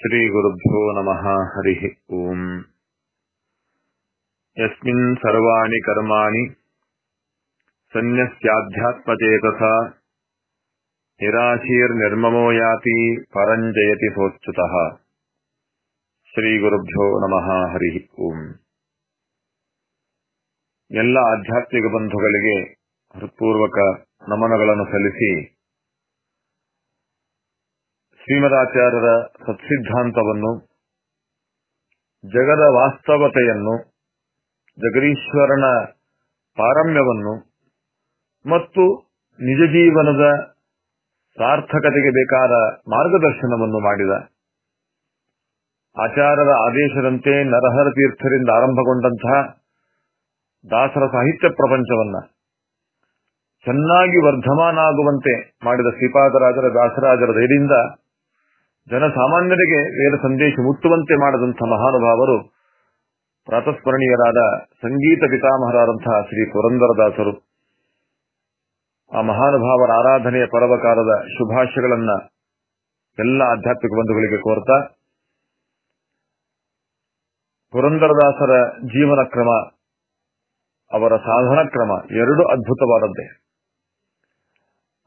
श्रीगुरुभ्यो नमः हरिः ओम् यस्मिन् सर्वाणि कर्माणि सन्न्यस्याध्यात्मचेतसा निराशीर्निर्ममो याति परम् जयति सोच्युतः ಶ್ರೀಗುರುಭ್ಯೋ ನಮಃ ಹರಿ ಓಂ ಎಲ್ಲ ಆಧ್ಯಾತ್ಮಿಕ ಬಂಧುಗಳಿಗೆ ಹೃತ್ಪೂರ್ವಕ ನಮನಗಳನ್ನು ಸಲ್ಲಿಸಿ ಶ್ರೀಮದಾಚಾರ್ಯರ ಸತ್ಸಿದ್ಧಾಂತವನ್ನು, ಜಗದ ವಾಸ್ತವತೆಯನ್ನು, ಜಗದೀಶ್ವರನ ಪಾರಮ್ಯವನ್ನು ಮತ್ತು ನಿಜ ಜೀವನದ ಸಾರ್ಥಕತೆಗೆ ಬೇಕಾದ ಮಾರ್ಗದರ್ಶನವನ್ನು ಮಾಡಿದ. ಆಚಾರ್ಯರ ಆದೇಶದಂತೆ ನರಹರ ತೀರ್ಥರಿಂದ ಆರಂಭಗೊಂಡಂತಹ ದಾಸರ ಸಾಹಿತ್ಯ ಪ್ರಪಂಚವನ್ನ ಚೆನ್ನಾಗಿ ವರ್ಧಮಾನ ಆಗುವಂತೆ ಮಾಡಿದ ಶ್ರೀಪಾದರಾಜರ ದಾಸರಾಜರ ದಯದಿಂದ ಜನಸಾಮಾನ್ಯರಿಗೆ ವೇದ ಸಂದೇಶ ಮುಟ್ಟುವಂತೆ ಮಾಡದಂತಹ ಮಹಾನುಭಾವರು ಪ್ರಾತಸ್ಮರಣೀಯರಾದ ಸಂಗೀತ ಪಿತಾಮಹರಾದಂತಹ ಶ್ರೀ ಪುರಂದರದಾಸರು. ಆ ಮಹಾನುಭಾವರ ಆರಾಧನೆಯ ಪರ್ವಕಾಲದ ಶುಭಾಶಯಗಳನ್ನ ಎಲ್ಲ ಆಧ್ಯಾತ್ಮಿಕ ಬಂಧುಗಳಿಗೆ ಕೋರ್ತಾ, ಪುರಂದರದಾಸರ ಜೀವನ ಕ್ರಮ, ಅವರ ಸಾಧನ ಕ್ರಮ ಎರಡು ಅದ್ಭುತವಾದದ್ದೇ.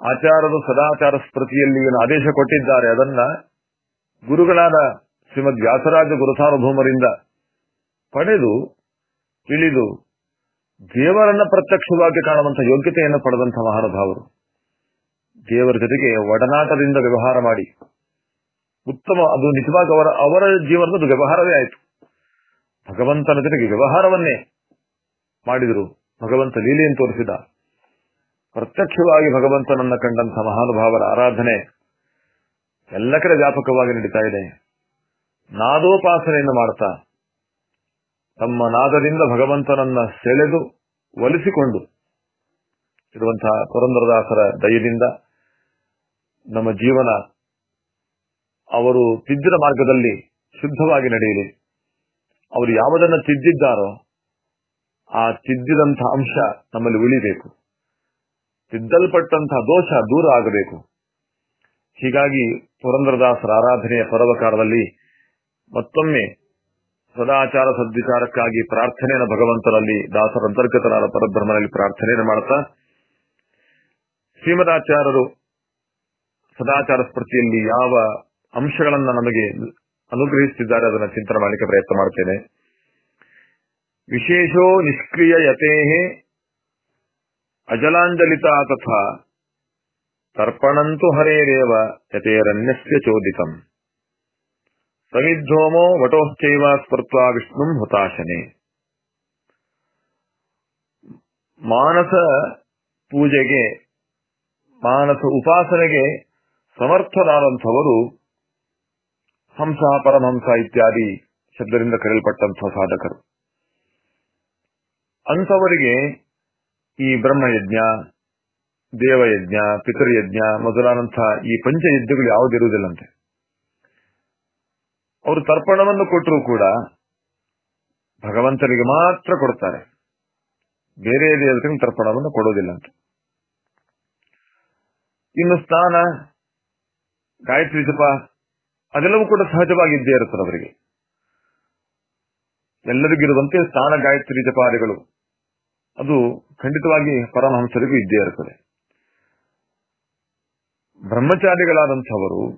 ಆಚಾರದ ಸದಾಚಾರ ಸ್ಮೃತಿಯಲ್ಲಿ ಏನು ಆದೇಶ ಕೊಟ್ಟಿದ್ದಾರೆ ಅದನ್ನ ಗುರುಗಳಾದ ಶ್ರೀಮದ್ ವ್ಯಾಸರಾಜ ಗುರುಸಾರ್ವಭೌಮರಿಂದ ಪಡೆದು, ತಿಳಿದು ದೇವರನ್ನ ಪ್ರತ್ಯಕ್ಷವಾಗಿ ಕಾಣುವಂತಹ ಯೋಗ್ಯತೆಯನ್ನು ಪಡೆದಂತಹ ಮಹಾನುಭಾವರು ದೇವರ ಜೊತೆಗೆ ಒಡನಾಟದಿಂದ ವ್ಯವಹಾರ ಮಾಡಿ. ಉತ್ತಮ, ಅದು ನಿಜವಾಗಿ ಅವರ ಅವರ ಜೀವನದ ವ್ಯವಹಾರವೇ ಆಯಿತು. ಭಗವಂತನ ಜೊತೆಗೆ ವ್ಯವಹಾರವನ್ನೇ ಮಾಡಿದರು. ಭಗವಂತ ಲೀಲೆಯನ್ನು ತೋರಿಸಿದ. ಪ್ರತ್ಯಕ್ಷವಾಗಿ ಭಗವಂತನನ್ನ ಕಂಡಂತಹ ಮಹಾನುಭಾವರ ಆರಾಧನೆ ಎಲ್ಲ ಕಡೆ ವ್ಯಾಪಕವಾಗಿ ನಡೀತಾ ಇದೆ. ನಾದೋಪಾಸನೆಯನ್ನು ಮಾಡ್ತಾ, ತಮ್ಮ ನಾದದಿಂದ ಭಗವಂತನನ್ನ ಸೆಳೆದು ಒಲಿಸಿಕೊಂಡು ಇರುವಂತಹ ಪುರಂದರದಾಸರ ದಯದಿಂದ ನಮ್ಮ ಜೀವನ ಅವರು ತಿದ್ದಿದ ಮಾರ್ಗದಲ್ಲಿ ಶುದ್ಧವಾಗಿ ನಡೆಯಲಿ. ಅವರು ಯಾವುದನ್ನು ತಿದ್ದಿದ್ದಾರೋ, ಆ ತಿದ್ದಿದಂತಹ ಅಂಶ ನಮ್ಮಲ್ಲಿ ಉಳಿಬೇಕು. ತಿದ್ದಲ್ಪಟ್ಟಂತಹ ದೋಷ ದೂರ ಆಗಬೇಕು. ಹೀಗಾಗಿ ಪುರಂದ್ರದಾಸರ ಆರಾಧನೆಯ ಪರ್ವಕಾಲದಲ್ಲಿ ಮತ್ತೊಮ್ಮೆ ಸದಾಚಾರ ಸದ್ವಿಚಾರಕ್ಕಾಗಿ ಪ್ರಾರ್ಥನೆಯನ್ನು ಭಗವಂತನಲ್ಲಿ, ದಾಸರ ಅಂತರ್ಗತನಾದ ಪರಬ್ರಹ್ಮನಲ್ಲಿ ಪ್ರಾರ್ಥನೆಯನ್ನು ಮಾಡುತ್ತಾ ಶ್ರೀಮದಾಚಾರ್ಯರು ಸದಾಚಾರ ಸ್ಮೃತಿಯಲ್ಲಿ ಯಾವ ಅಂಶಗಳನ್ನ ನಮಗೆ ಅನುಗ್ರಹಿಸುತ್ತಿದ್ದಾರೆ ಅದನ್ನು ಚಿಂತನೆ ಮಾಡಲಿಕ್ಕೆ ಪ್ರಯತ್ನ ಮಾಡುತ್ತೇನೆ ವಿಶೇಷೋ ನಿಷ್ಕ್ರಿಯ ಯತೇ ಅಜಲಾಂಜಲಿತ ತಥಾ ತರ್ಪಣಂತು ಹರೇರೇವ ಯತೇರನ್ಯಸ್ಯ ಚೋದಿತಂ. ಸಮಿಧ್ಯೋಮೋ ವಟೋಶ್ಚೈವ ಸ್ಮೃತ್ವಾ ವಿಷ್ಣುಂ ಹುತಾಶನೆ. ಮಾನಸ ಪೂಜೆಗೆ, ಮಾನಸ ಉಪಾಸನೆಗೆ ಸಮರ್ಥರಾದಂಥವರು ಹಂಸ, ಪರಮಹಂಸ ಇತ್ಯಾದಿ ಶಬ್ದರಿಂದ ಕರೆಯಲ್ಪಟ್ಟಂತಹ ಸಾಧಕರು. ಅಂಥವರಿಗೆ ಈ ಬ್ರಹ್ಮಯಜ್ಞ ದೇವಯಜ್ಞ, ಪಿತೃಯಜ್ಞ ಮೊದಲಾದಂತಹ ಈ ಪಂಚಯಜ್ಞಗಳು ಯಾವುದಿರುವುದಿಲ್ಲಂತೆ. ಅವರು ತರ್ಪಣವನ್ನು ಕೊಟ್ಟರೂ ಕೂಡ ಭಗವಂತನಿಗೆ ಮಾತ್ರ ಕೊಡ್ತಾರೆ ಬೇರೆ ದೇವತೆಗೆ ತರ್ಪಣವನ್ನು ಕೊಡೋದಿಲ್ಲಂತೆ ಇನ್ನು ಸ್ನಾನ, ಗಾಯತ್ರಿ ಜಪ, ಅದೆಲ್ಲವೂ ಕೂಡ ಸಹಜವಾಗಿದ್ದೇ ಇರುತ್ತದೆ ಅವರಿಗೆ. ಎಲ್ಲರಿಗಿರುವಂತೆ ಸ್ನಾನ, ಗಾಯತ್ರಿ ಜಪಾದಿಗಳು. ಅದು ಖಂಡಿತವಾಗಿ ಪರಮಹಂಸರಿಗೂ ಇದ್ದೇ ಇರುತ್ತದೆ. ಬ್ರಹ್ಮಚಾರಿಗಳಾದಂಥವರು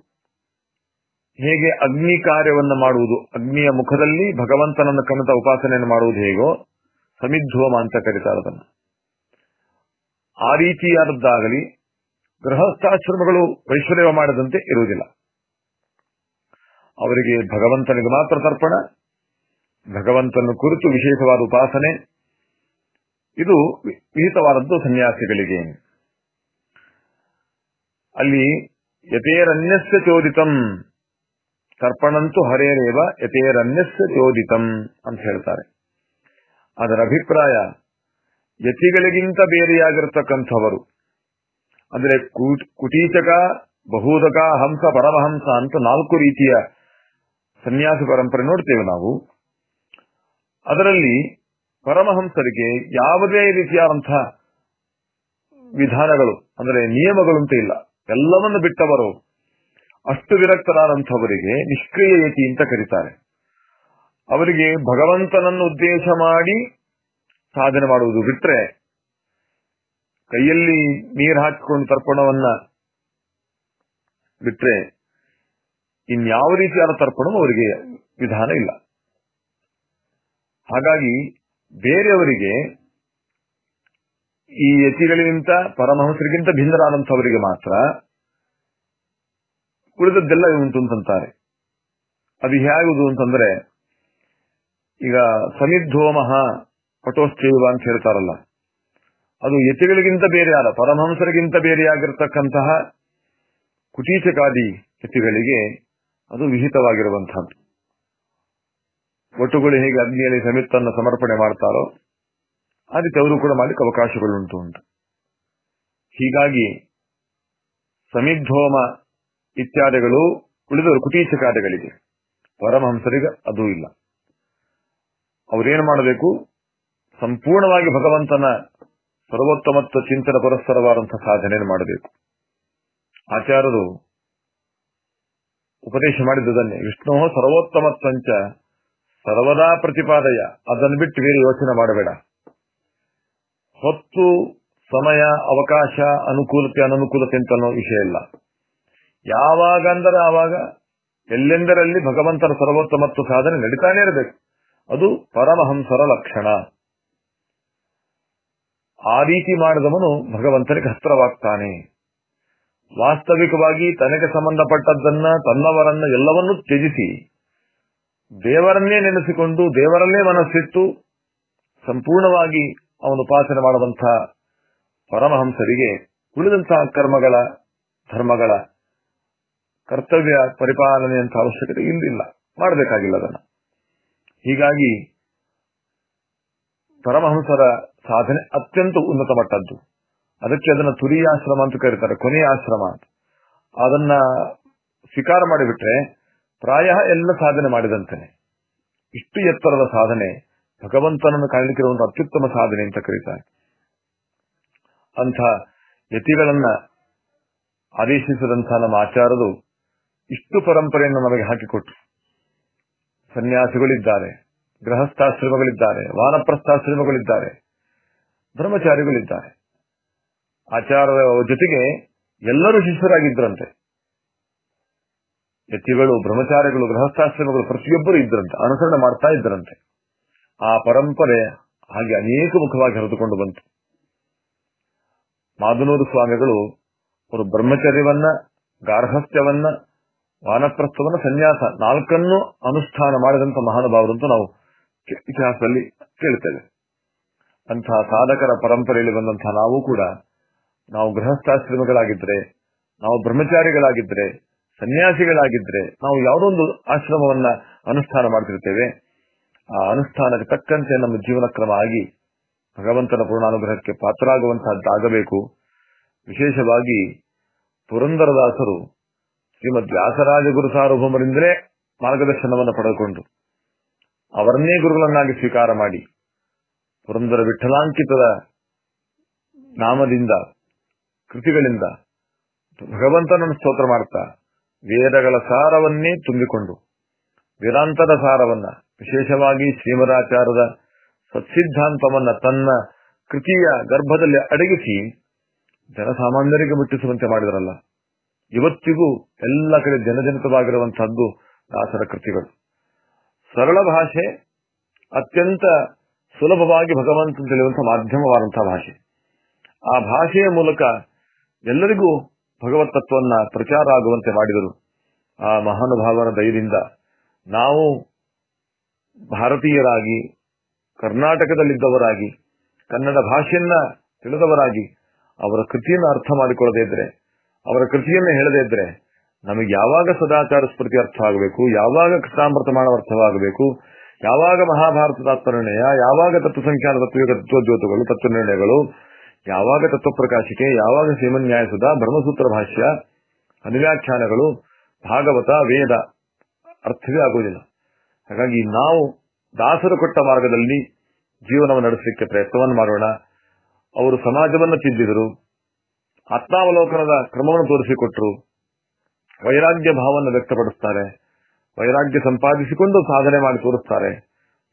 ಹೇಗೆ ಅಗ್ನಿ ಕಾರ್ಯವನ್ನು ಮಾಡುವುದು, ಅಗ್ನಿಯ ಮುಖದಲ್ಲಿ ಭಗವಂತನನ್ನು ಕನ್ನಡ ಉಪಾಸನೆಯನ್ನು ಮಾಡುವುದು ಹೇಗೋ ಸಮಿಧ್ವಮ ಅಂತ ಕರೀತಾರೆ ಆ ರೀತಿಯಾದದ್ದಾಗಲಿ ಗೃಹಸ್ಥಾಶ್ರಮಗಳು ವೈಶ್ವದೇವ ಮಾಡದಂತೆ ಇರುವುದಿಲ್ಲ. ಅವರಿಗೆ ಭಗವಂತನಿಗೆ ಮಾತ್ರ ತರ್ಪಣ, ಭಗವಂತನ ಕುರಿತು ವಿಶೇಷವಾದ ಉಪಾಸನೆ, ಇದು ವಿಹಿತವಾದದ್ದು ಸನ್ಯಾಸಿಗಳಿಗೆ. ಅಲ್ಲಿ ಯಥೇರನ್ಯಸ್ಯ ಚೋದಿತಂ. ತರ್ಪಣಂತೂ ಹರೇರೇವ ಯಥೇರನ್ಯಸ್ಯ ಚೋದಿತಂ ಅಂತ ಹೇಳ್ತಾರೆ. ಅದರ ಅಭಿಪ್ರಾಯ, ಯತಿಗಳಿಗಿಂತ ಬೇರೆಯಾಗಿರ್ತಕ್ಕಂಥವರು, ಅಂದ್ರೆ ಕುಟೀಚಕ, ಬಹುದಕ, ಹಂಸ, ಪರಮಹಂಸ ಅಂತ ನಾಲ್ಕು ರೀತಿಯ ಸನ್ಯಾಸ ಪರಂಪರೆ ನೋಡ್ತೇವೆ ನಾವು. ಅದರಲ್ಲಿ ಪರಮಹಂಸರಿಗೆ ಯಾವುದೇ ರೀತಿಯಾದಂತಹ ವಿಧಾನಗಳು, ಅಂದ್ರೆ ನಿಯಮಗಳು ಅಂತ ಇಲ್ಲ. ಎಲ್ಲವನ್ನು ಬಿಟ್ಟವರು. ಅಷ್ಟು ವಿರಕ್ತರಾದಂಥವರಿಗೆ ನಿಷ್ಕ್ರಿಯ ಯತಿ ಅಂತ ಕರೀತಾರೆ. ಅವರಿಗೆ ಭಗವಂತನನ್ನು ಉದ್ದೇಶ ಮಾಡಿ ಸಾಧನೆ ಮಾಡುವುದು ಬಿಟ್ರೆ ಕೈಯಲ್ಲಿ ನೀರು ಹಾಕಿಕೊಂಡು ತರ್ಪಣವನ್ನ ಬಿಟ್ರೆ ಇನ್ಯಾವ ರೀತಿಯಾದ ತರ್ಪಣವೂ ಅವರಿಗೆ ವಿಧಾನ ಇಲ್ಲ. ಹಾಗಾಗಿ ಬೇರೆಯವರಿಗೆ ಈ ಯತಿಗಳಿಗಿಂತ ಪರಮಹಂಸರಿಗಿಂತ ಭಿನ್ನರಾದಂಥವರಿಗೆ ಮಾತ್ರ ಉಳಿದದ್ದೆಲ್ಲ ಉಂಟು ಅಂತಂತಾರೆ. ಅದು ಹೇಗುದು ಅಂತಂದ್ರೆ, ಈಗ ಸಮಿಧೋಮಹ ಪಟೋಶ್ಚೈವ ಅಂತ ಹೇಳ್ತಾರಲ್ಲ, ಅದು ಯತಿಗಳಿಗಿಂತ ಬೇರೆಯಾದ ಪರಮಹಂಸರಿಗಿಂತ ಬೇರೆಯಾಗಿರ್ತಕ್ಕಂತಹ ಕುಟೀಚಕಾದಿ ಯತಿಗಳಿಗೆ ಅದು ವಿಹಿತವಾಗಿರುವಂತಹದ್ದು ಒಟ್ಟುಗಳು ಹೇಗೆ ಅಗ್ನಿಯಲ್ಲಿ ಸಮಿತ್ತನ್ನು ಸಮರ್ಪಣೆ ಮಾಡ್ತಾರೋ ರೀತಿ ಅವರು ಕೂಡ ಮಾಡಲಿಕ್ಕೆ ಅವಕಾಶಗಳುಂಟು ಉಂಟು. ಹೀಗಾಗಿ ಸಮಿಧೋಮ ಇತ್ಯಾದಿಗಳು ಉಳಿದವರು ಕುಟೀಚಕಾದಿಗಳಿಗೆ ಪರಮಹಂಸರಿಗೆ ಅದು ಇಲ್ಲ. ಅವರೇನು ಮಾಡಬೇಕು? ಸಂಪೂರ್ಣವಾಗಿ ಭಗವಂತನ ಸರ್ವೋತ್ತಮತ್ವ ಚಿಂತನ ಪುರಸ್ಸರವಾದಂತಹ ಸಾಧನೆಯನ್ನು ಮಾಡಬೇಕು. ಆಚಾರ್ಯರು ಉಪದೇಶ ಮಾಡಿದ್ದುದನ್ನೇ. ವಿಷ್ಣು ಸರ್ವೋತ್ತಮತ್ವಂಚ ಸರ್ವದಾ ಪ್ರತಿಪಾದಯ. ಅದನ್ನು ಬಿಟ್ಟು ಬೇರೆ ಯೋಚನೆ ಮಾಡಬೇಡ. ಹೊತ್ತು ಸಮಯ, ಅವಕಾಶ, ಅನುಕೂಲತೆ ಅನನುಕೂಲತೆ ಅಂತ ಅನ್ನೋ ವಿಷಯ ಇಲ್ಲ. ಯಾವಾಗ ಅಂದರೆ ಆವಾಗ ಎಲ್ಲೆಂದರಲ್ಲಿ ಭಗವಂತನ ಸರ್ವೋತ್ತಮತ್ವ ಸಾಧನೆ ನಡೀತಾನೆ ಇರಬೇಕು. ಅದು ಪರಮಹಂಸರ ಲಕ್ಷಣ. ಆ ರೀತಿ ಮಾಡಿದವನು ಭಗವಂತನಿಗೆ ಹತ್ರವಾಗ್ತಾನೆ ವಾಸ್ತವಿಕವಾಗಿ ತನಗೆ ಸಂಬಂಧಪಟ್ಟದ್ದನ್ನ, ತನ್ನವರನ್ನ ಎಲ್ಲವನ್ನೂ ತ್ಯಜಿಸಿ, ದೇವರನ್ನೇ ನೆನೆಸಿಕೊಂಡು ದೇವರಲ್ಲೇ ಮನಸ್ಸಿಟ್ಟು, ಸಂಪೂರ್ಣವಾಗಿ ಅವನು ಉಪಾಸನೆ ಮಾಡುವಂತಹ ಪರಮಹಂಸರಿಗೆ ಉಳಿದಂತಹ ಕರ್ಮಗಳ ಧರ್ಮಗಳ ಕರ್ತವ್ಯ ಪರಿಪಾಲನೆಯಂತ ಅವಶ್ಯಕತೆ ಇಲ್ಲಿಲ್ಲ ಮಾಡಬೇಕಾಗಿಲ್ಲ ಅದನ್ನ. ಹೀಗಾಗಿ ಪರಮಹಂಸರ ಸಾಧನೆ ಅತ್ಯಂತ ಉನ್ನತ ಮಟ್ಟದ್ದು. ಅದಕ್ಕೆ ಅದನ್ನ ತುರಿಯಾಶ್ರಮ ಅಂತ ಕರೀತಾರೆ ಕೊನೆಯ ಆಶ್ರಮ ಅಂತ. ಅದನ್ನ ಸ್ವೀಕಾರ ಮಾಡಿಬಿಟ್ರೆ ಪ್ರಾಯ ಎಲ್ಲ ಸಾಧನೆ ಮಾಡಿದಂತೆ ಇಷ್ಟು ಎತ್ತರದ ಸಾಧನೆ ಭಗವಂತನನ್ನು ಕಾಣಲಿಕ್ಕಿರುವ ಒಂದು ಅತ್ಯುತ್ತಮ ಸಾಧನೆ ಅಂತ ಕರೀತಾರೆ. ಅಂಥ ಯತಿಗಳನ್ನ ಆದೇಶಿಸಿದಂತಹ ನಮ್ಮ ಆಚಾರರು ಇಷ್ಟು ಪರಂಪರೆಯನ್ನು ನಮಗೆ ಹಾಕಿಕೊಟ್ರು. ಸನ್ಯಾಸಿಗಳಿದ್ದಾರೆ, ಗೃಹಸ್ಥಾಶ್ರಮಗಳಿದ್ದಾರೆ, ವಾನಪ್ರಸ್ಥಾಶ್ರಮಗಳಿದ್ದಾರೆ ಬ್ರಹ್ಮಚಾರಿಗಳಿದ್ದಾರೆ ಆಚಾರದ ಜೊತೆಗೆ ಎಲ್ಲರೂ ಶಿಷ್ಯರಾಗಿದ್ರಂತೆ. ಯತಿಗಳು, ಬ್ರಹ್ಮಚಾರಿಗಳು, ಗೃಹಸ್ಥಾಶ್ರಮಗಳು ಪ್ರತಿಯೊಬ್ಬರು ಇದ್ರಂತೆ, ಅನುಸರಣೆ ಮಾಡ್ತಾ ಇದ್ರಂತೆ. ಆ ಪರಂಪರೆ ಹಾಗೆ ಅನೇಕ ಮುಖವಾಗಿ ಹರಿದುಕೊಂಡು ಬಂತು. ಮಾದನೂರು ಸ್ವಾಮಿಗಳು ಅವರು ಬ್ರಹ್ಮಚರ್ಯವನ್ನ, ಗಾರ್ಹಸ್ಥ್ಯವನ್ನ, ವಾನಪ್ರಸ್ಥವನ್ನ, ಸನ್ಯಾಸ ನಾಲ್ಕನ್ನು ಅನುಷ್ಠಾನ ಮಾಡಿದಂತ ಅಂತ ನಾವು ಇತಿಹಾಸದಲ್ಲಿ ಕೇಳುತ್ತೇವೆ. ಅಂತಹ ಸಾಧಕರ ಪರಂಪರೆಯಲ್ಲಿ ಬಂದಂತಹ ನಾವು ಕೂಡ ನಾವು ಗೃಹಸ್ಥಾಶ್ರಮಗಳಾಗಿದ್ರೆ, ನಾವು ಬ್ರಹ್ಮಚಾರಿಗಳಾಗಿದ್ರೆ, ಸನ್ಯಾಸಿಗಳಾಗಿದ್ರೆ ನಾವು ಯಾವುದೊಂದು ಆಶ್ರಮವನ್ನ ಅನುಷ್ಠಾನ ಮಾಡ್ತಿರ್ತೇವೆ. ಆ ಅನುಷ್ಠಾನಕ್ಕೆ ತಕ್ಕಂತೆ ನಮ್ಮ ಜೀವನ ಕ್ರಮ ಆಗಿ ಭಗವಂತನ ಪೂರ್ಣಾನುಗ್ರಹಕ್ಕೆ ಪಾತ್ರರಾಗುವಂತಹದ್ದಾಗಬೇಕು. ವಿಶೇಷವಾಗಿ ಪುರಂದರದಾಸರು ಶ್ರೀಮದ್ ವ್ಯಾಸರಾಜ ಗುರು ಸಾರ್ವಭೌಮರಿಂದಲೇ ಮಾರ್ಗದರ್ಶನವನ್ನು ಪಡೆದುಕೊಂಡು ಅವರನ್ನೇ ಗುರುಗಳನ್ನಾಗಿ ಸ್ವೀಕಾರ ಮಾಡಿ ಪುರಂದರ ವಿಠಲಾಂಕಿತದ ನಾಮದಿಂದ, ಕೃತಿಗಳಿಂದ ಭಗವಂತನನ್ನು ಸ್ತೋತ್ರ ಮಾಡುತ್ತಾ ವೇದಗಳ ಸಾರವನ್ನೇ ತುಂಬಿಕೊಂಡು ವೇದಾಂತದ ಸಾರವನ್ನ ವಿಶೇಷವಾಗಿ ಶ್ರೀಮರಾಚಾರದ ಸತ್ಸಿದ್ಧಾಂತವನ್ನ ತನ್ನ ಕೃತಿಯ ಗರ್ಭದಲ್ಲಿ ಅಡಗಿಸಿ ಜನಸಾಮಾನ್ಯರಿಗೆ ಮುಟ್ಟಿಸುವಂತೆ ಮಾಡಿದರಲ್ಲ. ಇವತ್ತಿಗೂ ಎಲ್ಲ ಕಡೆ ಜನಜನಿತವಾಗಿರುವಂತಹದ್ದು ದಾಸರ ಕೃತಿಗಳು. ಸರಳ ಭಾಷೆ, ಅತ್ಯಂತ ಸುಲಭವಾಗಿ ಭಗವಂತ ತಿಳಿಯುವಂತಹ ಮಾಧ್ಯಮವಾದಂತಹ ಭಾಷೆ. ಆ ಭಾಷೆಯ ಮೂಲಕ ಎಲ್ಲರಿಗೂ ಭಗವತ್ ತತ್ವವನ್ನ ಪ್ರಚಾರ ಆಗುವಂತೆ ಮಾಡಿದರು. ಆ ಮಹಾನುಭಾವರ ದಯದಿಂದ ನಾವು ಭಾರತೀಯರಾಗಿ, ಕರ್ನಾಟಕದಲ್ಲಿದ್ದವರಾಗಿ, ಕನ್ನಡ ಭಾಷೆಯನ್ನ ತಿಳಿದವರಾಗಿ ಅವರ ಕೃತಿಯನ್ನು ಅರ್ಥ ಮಾಡಿಕೊಳ್ಳದೇ ಇದ್ರೆ, ಅವರ ಕೃತಿಯನ್ನು ಹೇಳದೇ ಇದ್ರೆ ನಮಗೆ ಯಾವಾಗ ಸದಾಚಾರ ಸ್ಮೃತಿ ಅರ್ಥ ಆಗಬೇಕು ಯಾವಾಗ ಕೃಷ್ಣಾಮೃತ ಮಾಡೋ ಅರ್ಥವಾಗಬೇಕು, ಯಾವಾಗ ಮಹಾಭಾರತ ನಿರ್ಣಯ, ಯಾವಾಗ ತತ್ವ ಸಂಖ್ಯಾತ ತತ್ವ ತತ್ವೋದ್ಯೋತಗಳು ತತ್ವ ನಿರ್ಣಯಗಳು, ಯಾವಾಗ ತತ್ವ ಪ್ರಕಾಶಿಕೆ, ಯಾವಾಗ ಶ್ರೀಮನ್ಯಾಯಸುಧ ಬ್ರಹ್ಮಸೂತ್ರ ಭಾಷ್ಯ, ಅನುವ್ಯಾಖ್ಯಾನಗಳು, ಭಾಗವತ, ವೇದ, ಅರ್ಥವೇ ಆಗುವುದಿಲ್ಲ. ಹಾಗಾಗಿ ನಾವು ದಾಸರು ಕೊಟ್ಟ ಮಾರ್ಗದಲ್ಲಿ ಜೀವನವನ್ನು ನಡೆಸಲಿಕ್ಕೆ ಪ್ರಯತ್ನವನ್ನು ಮಾಡೋಣ. ಅವರು ಸಮಾಜವನ್ನು ತಿದ್ದಿದರು. ಆತ್ಮಾವಲೋಕನದ ಕ್ರಮವನ್ನು ತೋರಿಸಿಕೊಟ್ರು. ವೈರಾಗ್ಯ ಭಾವವನ್ನು ವ್ಯಕ್ತಪಡಿಸ್ತಾರೆ. ವೈರಾಗ್ಯ ಸಂಪಾದಿಸಿಕೊಂಡು ಸಾಧನೆ ಮಾಡಿ ತೋರಿಸ್ತಾರೆ.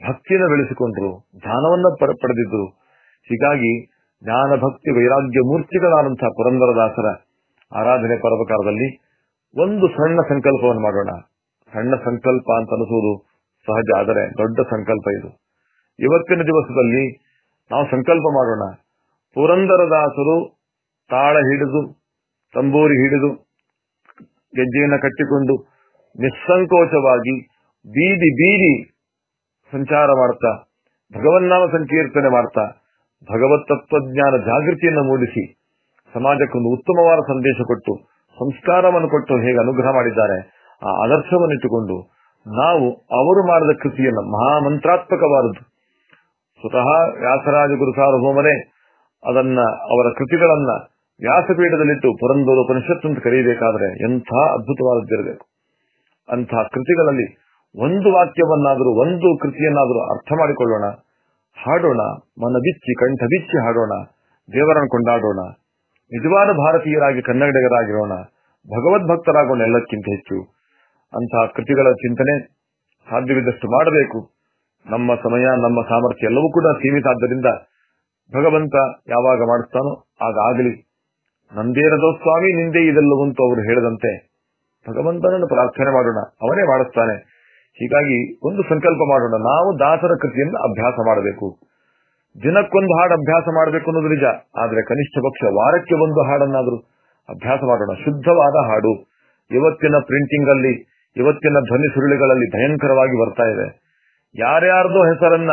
ಭಕ್ತಿಯನ್ನು ಬೆಳೆಸಿಕೊಂಡ್ರು. ಧ್ಯಾನವನ್ನು ಪಡ- ಪಡೆದಿದ್ರು ಹೀಗಾಗಿ ಜ್ಞಾನ ಭಕ್ತಿ ವೈರಾಗ್ಯ ಮೂರ್ತಿಗಳಾದಂತಹ ಪುರಂದರದಾಸರ ಆರಾಧನೆ ಪರ್ವಕಾರದಲ್ಲಿ ಒಂದು ಸಣ್ಣ ಸಂಕಲ್ಪವನ್ನು ಮಾಡೋಣ. ಸಣ್ಣ ಸಂಕಲ್ಪ ಅಂತ ಅನಿಸುವುದು ಸಹಜ, ಆದರೆ ದೊಡ್ಡ ಸಂಕಲ್ಪ ಇದು. ಇವತ್ತಿನ ದಿವಸದಲ್ಲಿ ನಾವು ಸಂಕಲ್ಪ ಮಾಡೋಣ. ಪುರಂದರದಾಸರು ತಾಳ ಹಿಡಿದು, ತಂಬೂರಿ ಹಿಡಿದು, ಗೆಜ್ಜೆಯನ್ನು ಕಟ್ಟಿಕೊಂಡು ನಿಸ್ಸಂಕೋಚವಾಗಿ ಬೀದಿ ಬೀದಿ ಸಂಚಾರ ಮಾಡ್ತಾ ಭಗವನ್ನಾಮ ಸಂಕೀರ್ತನೆ ಮಾಡ್ತಾ, ಭಗವತ್ ತತ್ವಜ್ಞಾನ ಜಾಗೃತಿಯನ್ನು ಮೂಡಿಸಿ ಸಮಾಜಕ್ಕೊಂದು ಉತ್ತಮವಾದ ಸಂದೇಶ ಕೊಟ್ಟು, ಸಂಸ್ಕಾರವನ್ನು ಕೊಟ್ಟು ಹೇಗೆ ಅನುಗ್ರಹ ಮಾಡಿದ್ದಾರೆ, ಆ ಆದರ್ಶವನ್ನಿಟ್ಟುಕೊಂಡು ನಾವು ಅವರು ಮಾಡಿದ ಕೃತಿಯನ್ನು ಮಹಾಮಂತ್ರಾತ್ಮಕವಾದದ್ದು. ಸ್ವತಃ ವ್ಯಾಸರಾಜ ಗುರು ಸಾರ್ವಭೌಮರೇ ಅದನ್ನ, ಅವರ ಕೃತಿಗಳನ್ನ ವ್ಯಾಸಪೀಠದಲ್ಲಿಟ್ಟು ಪುರಂದರ ಉಪನಿಷತ್ತು ಅಂತ ಕರೆಯಬೇಕಾದ್ರೆ ಎಂಥ ಅದ್ಭುತವಾದದ್ದಿರಬೇಕು. ಅಂತಹ ಕೃತಿಗಳಲ್ಲಿ ಒಂದು ವಾಕ್ಯವನ್ನಾದರೂ, ಒಂದು ಕೃತಿಯನ್ನಾದರೂ ಅರ್ಥ ಮಾಡಿಕೊಳ್ಳೋಣ. ಹಾಡೋಣ ಮನ ಬಿಚ್ಚಿ ಕಂಠ ಬಿಚ್ಚಿ ಹಾಡೋಣ, ದೇವರನ್ನು ಕೊಂಡಾಡೋಣ, ನಿಜವಾದ ಭಾರತೀಯರಾಗಿ ಕನ್ನಡಿಗರಾಗಿರೋಣ, ಭಗವದ್ಭಕ್ತರಾಗೋಣ ಎಲ್ಲಕ್ಕಿಂತ ಹೆಚ್ಚು. ಅಂತಹ ಕೃತಿಗಳ ಚಿಂತನೆ ಸಾಧ್ಯವಿದ್ದಷ್ಟು ಮಾಡಬೇಕು. ನಮ್ಮ ಸಮಯ, ನಮ್ಮ ಸಾಮರ್ಥ್ಯ ಎಲ್ಲವೂ ಕೂಡ ಸೀಮಿತ ಆದ್ದರಿಂದ ಭಗವಂತ ಯಾವಾಗ ಮಾಡಿಸ್ತಾನೋ ಆಗ ಆಗಲಿ ನಂದೇನದೋ ಸ್ವಾಮಿ ನಿಂದೆ ಇದೆಲ್ಲವಂತೂ ಅವರು ಹೇಳಿದಂತೆ ಭಗವಂತನನ್ನು ಪ್ರಾರ್ಥನೆ ಮಾಡೋಣ. ಅವನೇ ಮಾಡುತ್ತಾನೆ ಹೀಗಾಗಿ ಒಂದು ಸಂಕಲ್ಪ ಮಾಡೋಣ. ನಾವು ದಾಸರ ಕೃತಿಯನ್ನು ಅಭ್ಯಾಸ ಮಾಡಬೇಕು. ದಿನಕ್ಕೊಂದು ಹಾಡು ಅಭ್ಯಾಸ ಮಾಡಬೇಕು ಅನ್ನೋದು ನಿಜ. ಆದ್ರೆ ಕನಿಷ್ಠ ಪಕ್ಷ ವಾರಕ್ಕೆ ಒಂದು ಹಾಡನ್ನಾದರೂ ಅಭ್ಯಾಸ ಮಾಡೋಣ. ಶುದ್ಧವಾದ ಹಾಡು. ಇವತ್ತಿನ ಪ್ರಿಂಟಿಂಗ್ ಅಲ್ಲಿ ಇವತ್ತಿನ ಧ್ವನಿ ಸುರುಳಿಗಳಲ್ಲಿ ಭಯಂಕರವಾಗಿ ಬರ್ತಾ ಇದೆ. ಯಾರ್ಯಾರ್ದೋ ಹೆಸರನ್ನ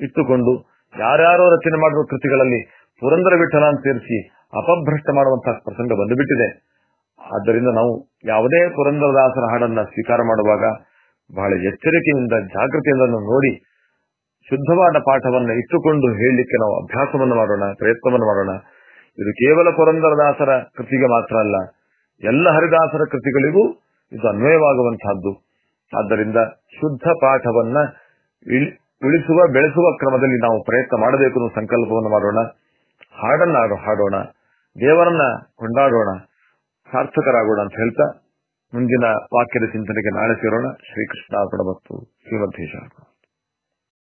ಇಟ್ಟುಕೊಂಡು, ಯಾರ್ಯಾರೋ ರಚನೆ ಮಾಡುವ ಕೃತಿಗಳಲ್ಲಿ ಪುರಂದರ ವಿಠಲ ಅಂತ ಸೇರಿಸಿ ಅಪಭ್ರಷ್ಟ ಮಾಡುವಂತಹ ಪ್ರಸಂಗ ಬಂದುಬಿಟ್ಟಿದೆ. ಆದ್ದರಿಂದ ನಾವು ಯಾವುದೇ ಪುರಂದರದಾಸರ ಹಾಡನ್ನ ಸ್ವೀಕಾರ ಮಾಡುವಾಗ ಬಹಳ ಎಚ್ಚರಿಕೆಯಿಂದ ಜಾಗೃತಿಯಿಂದ ನೋಡಿ ಶುದ್ಧವಾದ ಪಾಠವನ್ನು ಇಟ್ಟುಕೊಂಡು ಹೇಳಲಿಕ್ಕೆ ನಾವು ಅಭ್ಯಾಸವನ್ನು ಮಾಡೋಣ, ಪ್ರಯತ್ನವನ್ನು ಮಾಡೋಣ. ಇದು ಕೇವಲ ಪುರಂದರದಾಸರ ಕೃತಿಗೆ ಮಾತ್ರ ಅಲ್ಲ, ಎಲ್ಲ ಹರಿದಾಸರ ಕೃತಿಗಳಿಗೂ ಇದು ಅನ್ವಯವಾಗುವಂತಹದ್ದು. ಆದ್ದರಿಂದ ಶುದ್ಧ ಪಾಠವನ್ನ ಉಳಿಸುವ, ಬೆಳೆಸುವ ಕ್ರಮದಲ್ಲಿ ನಾವು ಪ್ರಯತ್ನ ಮಾಡಬೇಕು ಅನ್ನೋ ಸಂಕಲ್ಪವನ್ನು ಮಾಡೋಣ. ಹಾಡನ್ನ ಹಾಡು- ಹಾಡೋಣ. ದೇವರನ್ನ ಕೊಂಡಾಡೋಣ. ಸಾರ್ಥಕರಾಗೋಣ ಅಂತ ಹೇಳ್ತಾ ಮುಂದಿನ ವಾಕ್ಯದ ಚಿಂತನೆಗೆ ನಾಳೆ ಸೇರೋಣ. ಶ್ರೀಕೃಷ್ಣ ಮತ್ತು ಶ್ರೀಮಂತೇಶ